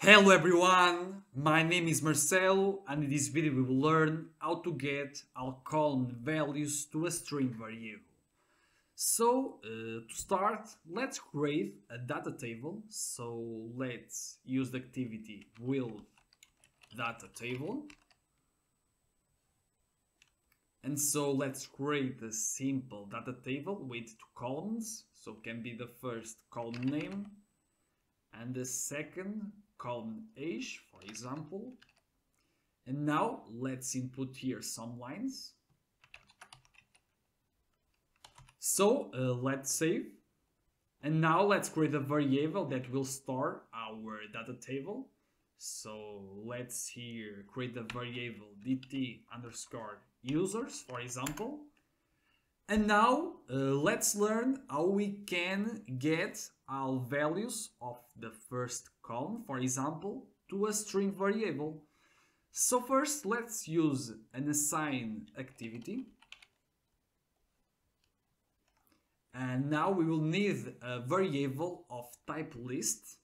Hello everyone, my name is Marcelo and in this video we will learn how to get column values to a string variable. So uh, to start, let's create a data table. So let's use the activity build data table. And so let's create a simple data table with two columns. So can be the first column name and the second column age, for example. And now let's input here some lines. So uh, let's save. And now let's create a variable that will store our data table. So let's here create the variable dt underscore users, for example. And now uh, let's learn how we can get all values of the first column, for example, to a string variable. So first let's use an assign activity. And now we will need a variable of type list.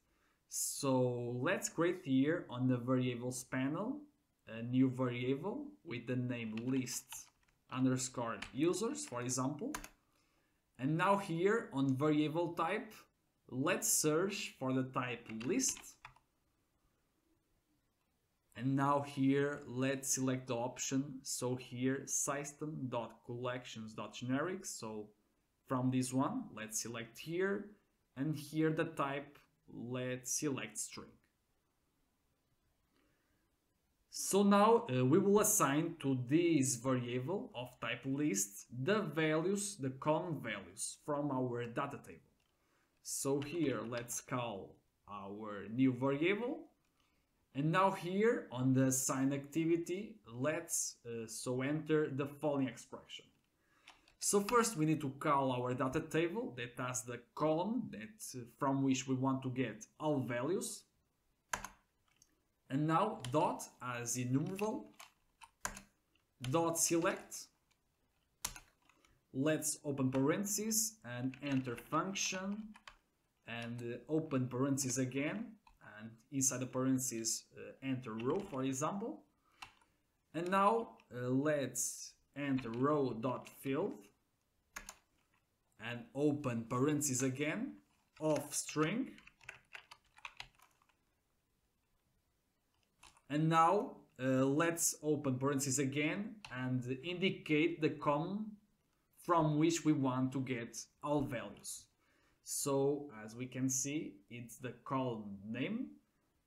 So let's create here on the variables panel a new variable with the name list underscore users, for example. And now here on variable type, let's search for the type list. And now here, let's select the option. So here, system.collections.generic. So from this one, let's select here. And here the type, let's select string. So now uh, we will assign to this variable of type list the values, the column values from our data table. So here let's call our new variable. And now here on the assign activity let's uh, so enter the following expression. So first we need to call our data table. That has the column that uh, from which we want to get all values. And now dot as enumerable dot select. Let's open parentheses and enter function and uh, open parentheses again and inside the parentheses uh, enter row for example and now uh, let's enter row dot field and open parentheses again of string And now uh, let's open parentheses again and indicate the column from which we want to get all values. So as we can see, it's the column name.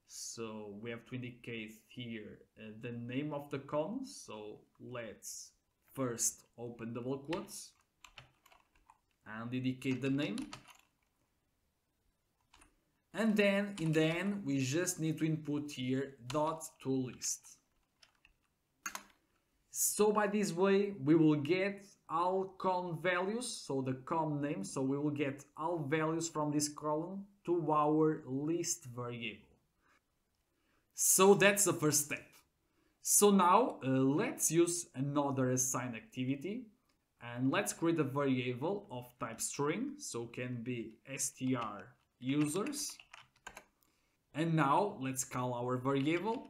So we have to indicate here uh, the name of the column. So let's first open double quotes and indicate the name and then in the end, we just need to input here dot to list. So by this way, we will get all column values, so the column name, so we will get all values from this column to our list variable. So that's the first step. So now uh, let's use another assign activity and let's create a variable of type string, so can be str users and now let's call our variable.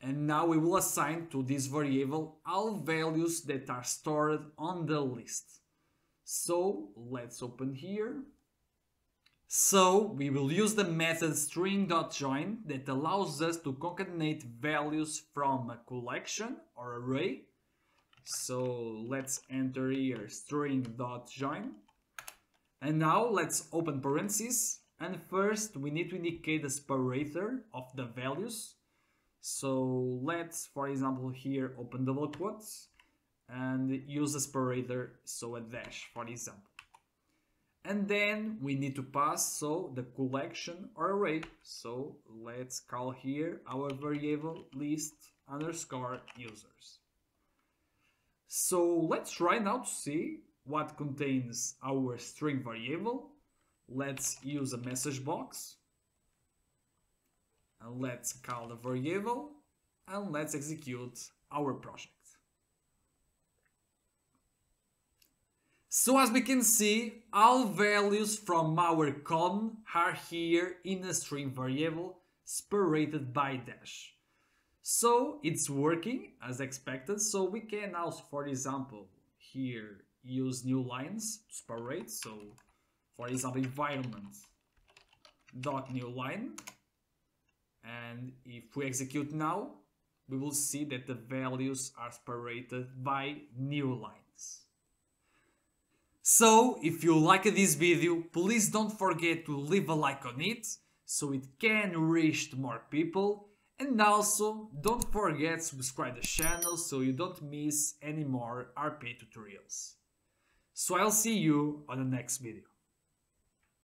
And now we will assign to this variable all values that are stored on the list. So let's open here. So we will use the method string.join that allows us to concatenate values from a collection or array. So let's enter here string.join. And now let's open parentheses and first we need to indicate the separator of the values. So let's, for example, here open double quotes and use a separator, so a dash, for example. And then we need to pass, so the collection or array. So let's call here our variable list underscore users. So let's try now to see what contains our string variable let's use a message box and let's call the variable and let's execute our project. So as we can see, all values from our column are here in a string variable. separated by dash. So it's working as expected. So we can also, for example, here use new lines to separate. So for example, environment dot new line. And if we execute now, we will see that the values are separated by new lines. So, if you liked this video, please don't forget to leave a like on it, so it can reach more people. And also, don't forget to subscribe the channel so you don't miss any more RPA tutorials. So I'll see you on the next video.